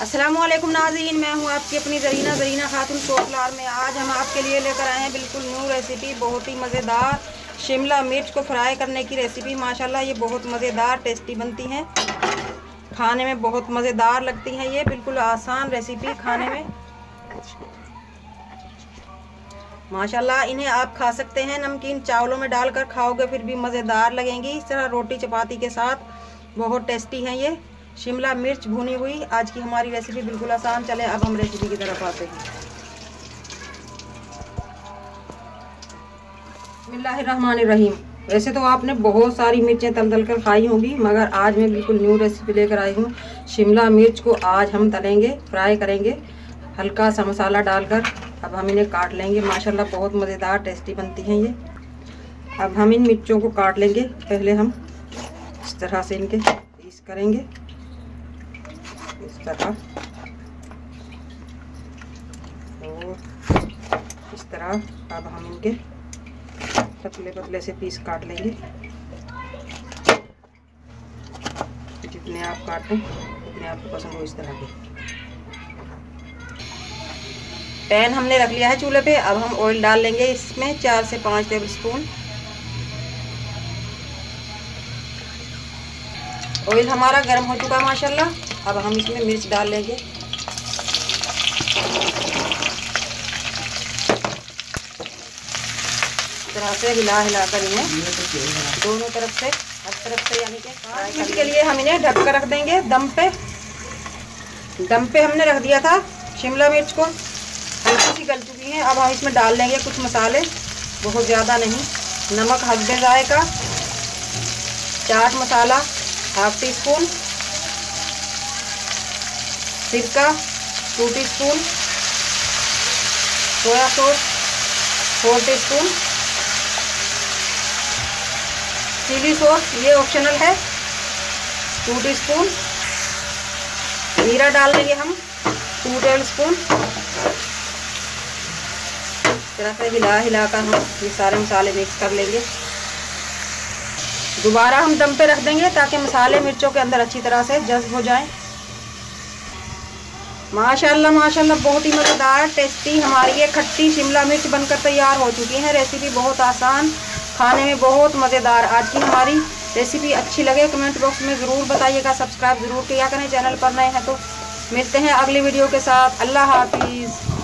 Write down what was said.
असलम नाजीन मैं हूँ आपकी अपनी जरीना जरीना खातून सोफलार में। आज हम आपके लिए लेकर आए हैं बिल्कुल न्यू रेसिपी बहुत ही मज़ेदार शिमला मिर्च को फ्राई करने की रेसिपी माशाल्लाह, ये बहुत मज़ेदार टेस्टी बनती हैं। खाने में बहुत मज़ेदार लगती हैं ये, बिल्कुल आसान रेसिपी खाने में। माशाल्लाह, इन्हें आप खा सकते हैं। नमकीन चावलों में डालकर खाओगे, फिर भी मज़ेदार लगेंगी। इस तरह रोटी चपाती के साथ, बहुत टेस्टी हैं ये। शिमला मिर्च भुनी हुई। आज की हमारी रेसिपी बिल्कुल आसान। चले, अब हम रेसिपी की तरफ़ आते हैं। रहीम वैसे तो आपने बहुत सारी मिर्चें तल तल कर खाई होंगी, मगर आज मैं बिल्कुल न्यू रेसिपी लेकर आई हूँ। शिमला मिर्च को आज हम तलेंगे फ्राई करेंगे। हल्का सा मसाला डालकर अब हम इन्हें काट लेंगे। माशाल्लाह, बहुत मज़ेदार टेस्टी बनती हैं ये। अब हम इन मिर्चों को काट लेंगे। पहले हम इस तरह से इनके पीस करेंगे। इस तरह और इस तरह अब हम इनके पतले पतले से पीस काट लेंगे। जितने आप काटें, उतने आपको पसंद हो इस तरह के। पैन हमने रख लिया है चूल्हे पे। अब हम ऑयल डाल लेंगे इसमें चार से पाँच टेबल स्पून ऑयल हमारा गर्म हो चुका है, माशाल्लाह। अब हम इसमें मिर्च डाल लेंगे। तरह से हिला हिला कर इन्हें। दोनों तरफ़ से हर तरफ़ से यानी कि मिनट के लिए हम इन्हें ढक कर रख देंगे दम पे। दम पे हमने रख दिया था शिमला मिर्च को। हल्की सी गल चुकी है। अब हम इसमें डाल लेंगे कुछ मसाले। बहुत ज़्यादा नहीं। नमक हल्दे जाएगा chaat masala half teaspoon. सिरका two teaspoon soya sauce four teaspoon chilli sauce ये ऑप्शनल है। टू टी स्पून जीरा डाल देंगे हम टू टेबल स्पून तरह से हिला हिला कर हम, ये सारे मसाले मिक्स कर लेंगे। दोबारा हम दम पे रख देंगे ताकि मसाले मिर्चों के अंदर अच्छी तरह से जज्ब हो जाएँ। माशाल्लाह माशाल्लाह, बहुत ही मज़ेदार, टेस्टी, हमारी ये खट्टी शिमला मिर्च बनकर तैयार हो चुकी है। रेसिपी बहुत आसान, खाने में बहुत मज़ेदार। आज की हमारी रेसिपी अच्छी लगे, कमेंट बॉक्स में ज़रूर बताइएगा। सब्सक्राइब ज़रूर किया करें, चैनल पर नए हैं तो मिलते हैं अगली वीडियो के साथ। अल्लाह हाफिज़।